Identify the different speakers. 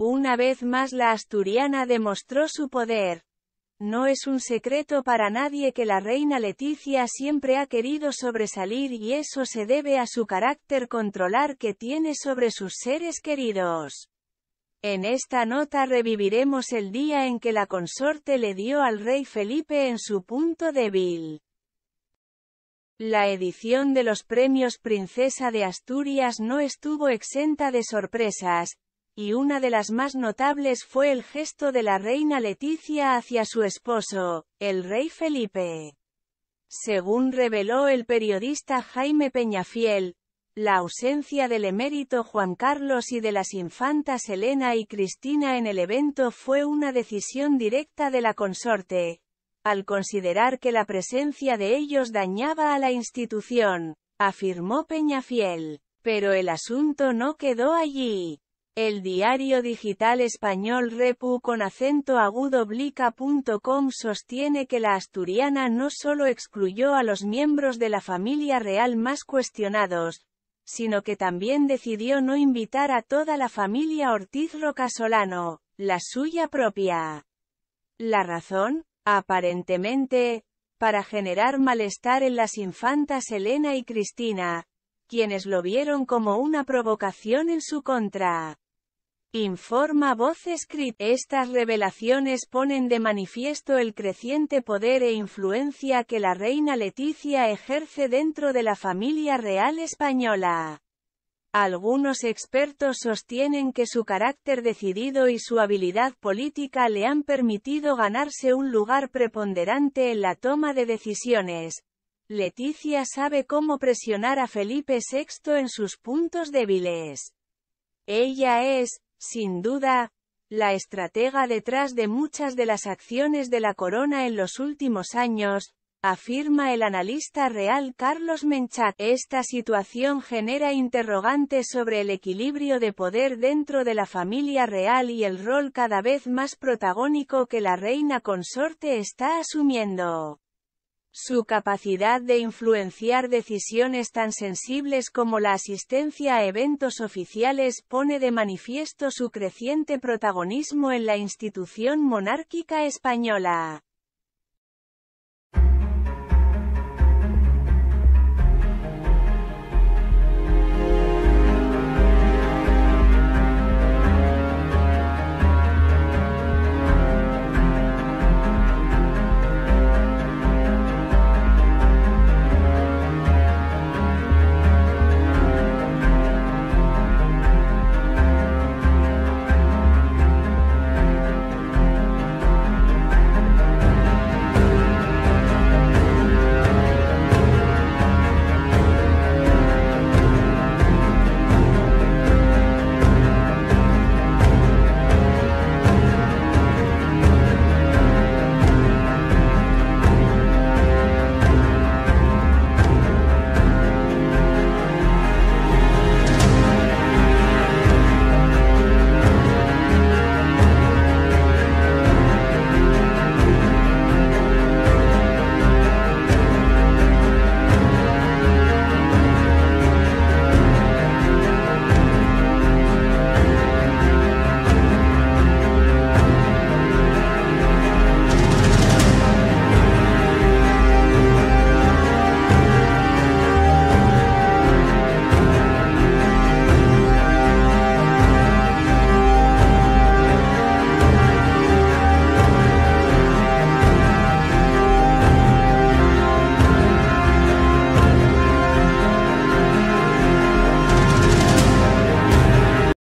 Speaker 1: Una vez más la asturiana demostró su poder. No es un secreto para nadie que la reina Leticia siempre ha querido sobresalir y eso se debe a su carácter controlar que tiene sobre sus seres queridos. En esta nota reviviremos el día en que la consorte le dio al rey Felipe en su punto débil. La edición de los premios Princesa de Asturias no estuvo exenta de sorpresas, y una de las más notables fue el gesto de la reina Leticia hacia su esposo, el rey Felipe. Según reveló el periodista Jaime Peñafiel, la ausencia del emérito Juan Carlos y de las infantas Elena y Cristina en el evento fue una decisión directa de la consorte, al considerar que la presencia de ellos dañaba a la institución, afirmó Peñafiel. Pero el asunto no quedó allí. El diario digital español Repu con acento agudo blica.com sostiene que la asturiana no solo excluyó a los miembros de la familia real más cuestionados, sino que también decidió no invitar a toda la familia Ortiz Rocasolano, la suya propia. La razón, aparentemente, para generar malestar en las infantas Elena y Cristina, quienes lo vieron como una provocación en su contra. Informa. Estas revelaciones ponen de manifiesto el creciente poder e influencia que la reina Leticia ejerce dentro de la familia real española. Algunos expertos sostienen que su carácter decidido y su habilidad política le han permitido ganarse un lugar preponderante en la toma de decisiones. Leticia sabe cómo presionar a Felipe VI en sus puntos débiles. Ella es, sin duda, la estratega detrás de muchas de las acciones de la corona en los últimos años, afirma el analista real Carlos Menchat. Esta situación genera interrogantes sobre el equilibrio de poder dentro de la familia real y el rol cada vez más protagónico que la reina consorte está asumiendo. Su capacidad de influenciar decisiones tan sensibles como la asistencia a eventos oficiales pone de manifiesto su creciente protagonismo en la institución monárquica española.